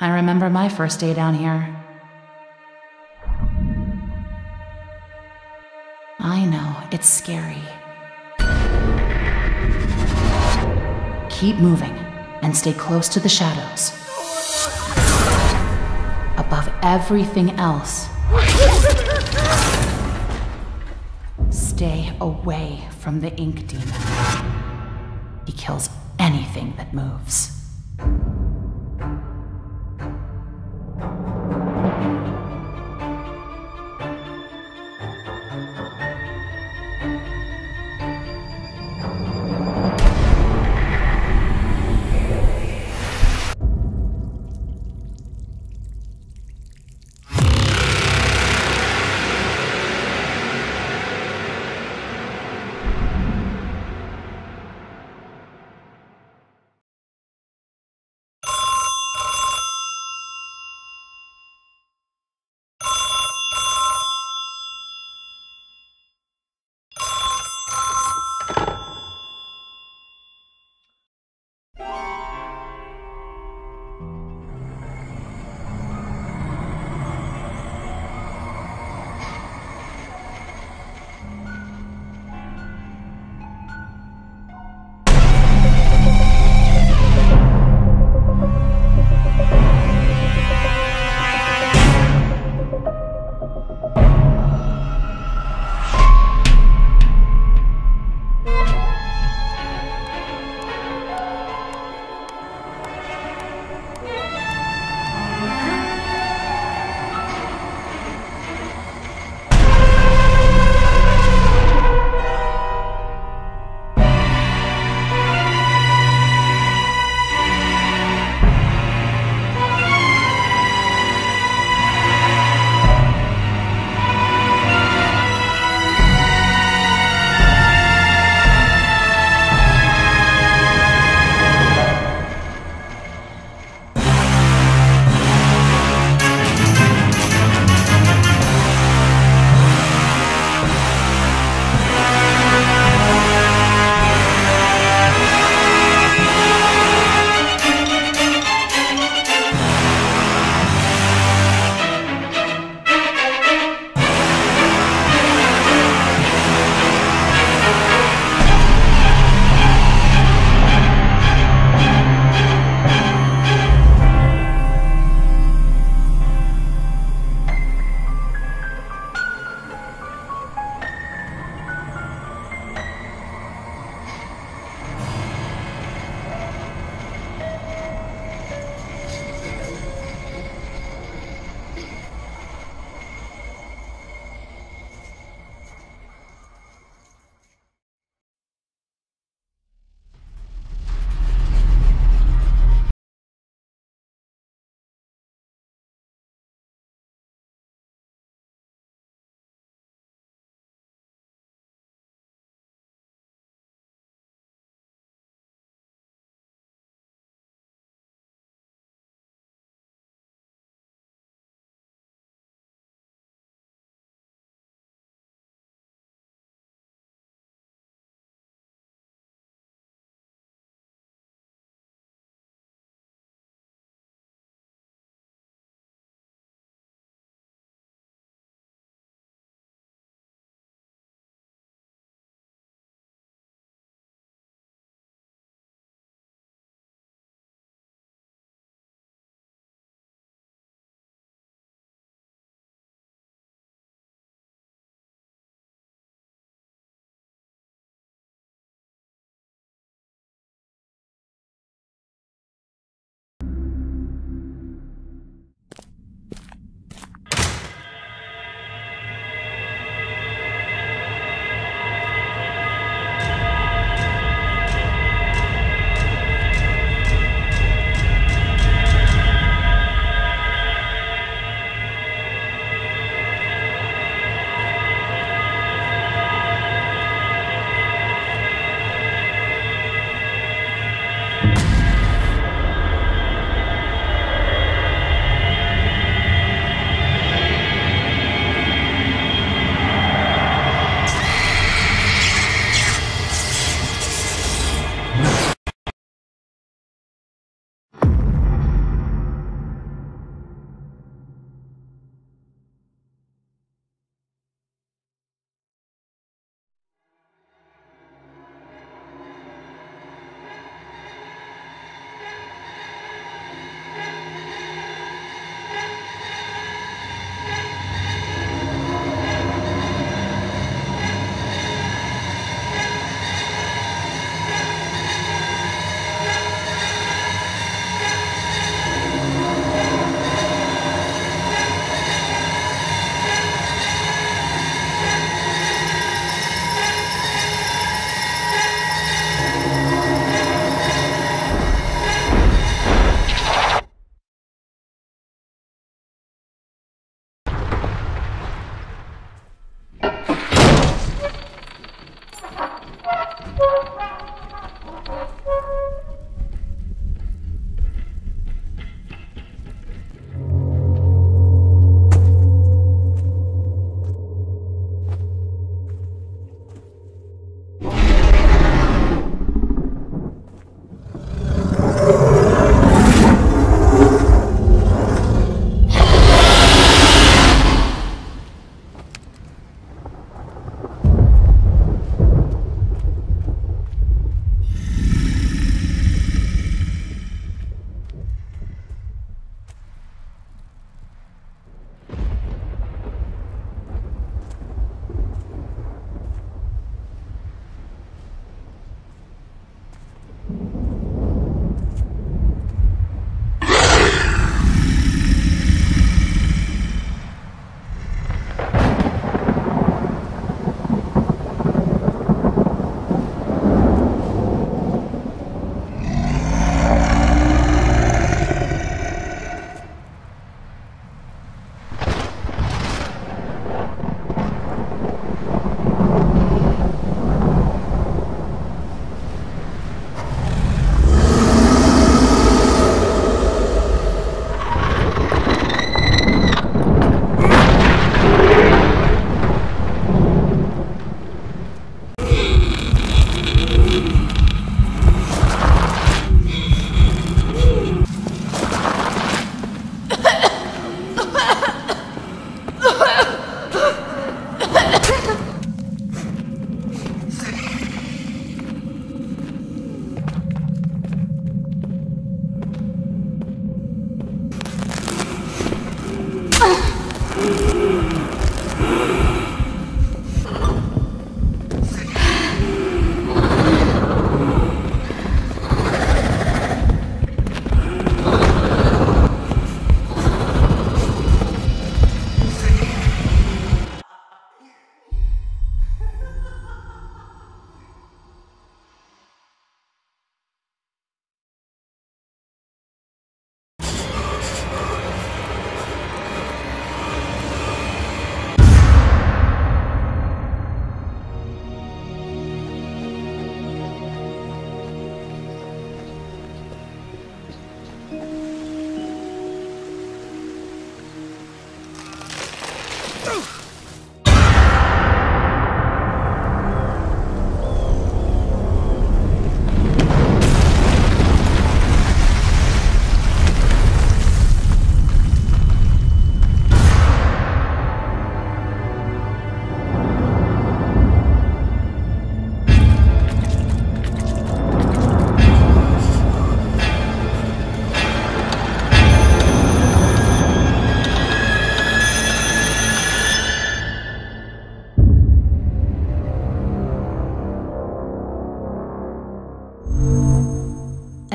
I remember my first day down here. I know, it's scary. Keep moving and stay close to the shadows. Above everything else, stay away from the ink demon. He kills anything that moves.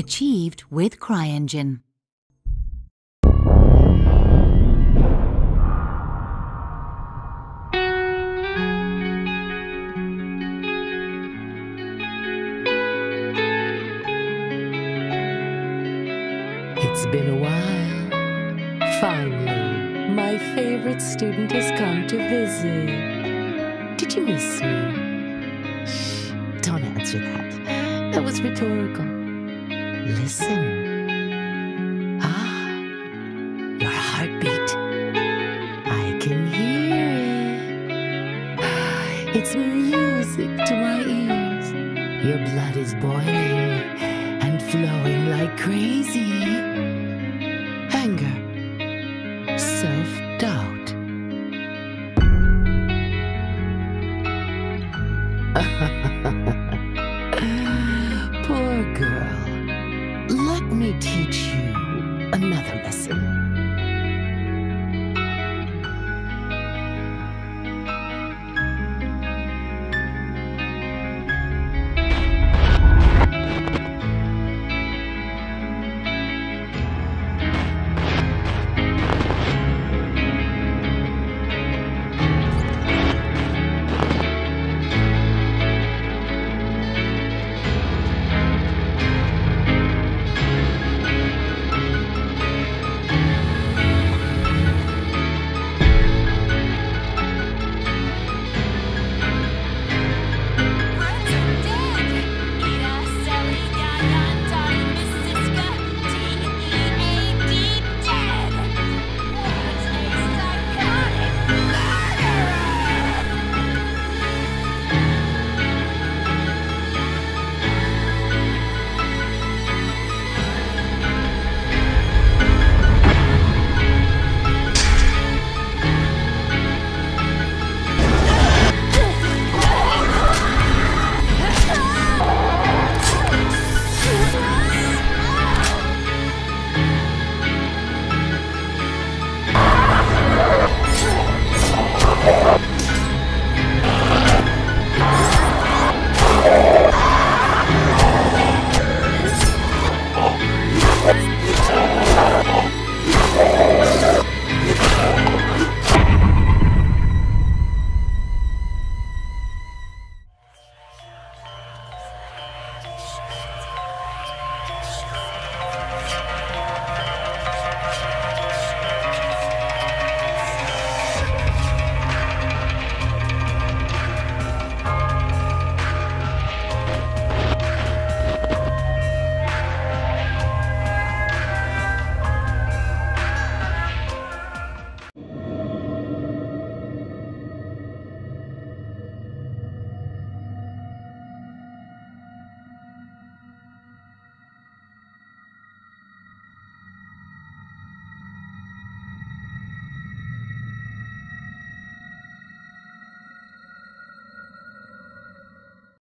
Achieved with CryEngine. It's been a while. Finally, my favorite student has come to visit. Did you miss me? Shh, don't answer that. That was rhetorical. Listen. Ah, your heartbeat. I can hear it. It's music to my ears. Your blood is boiling and flowing like crazy. another lesson.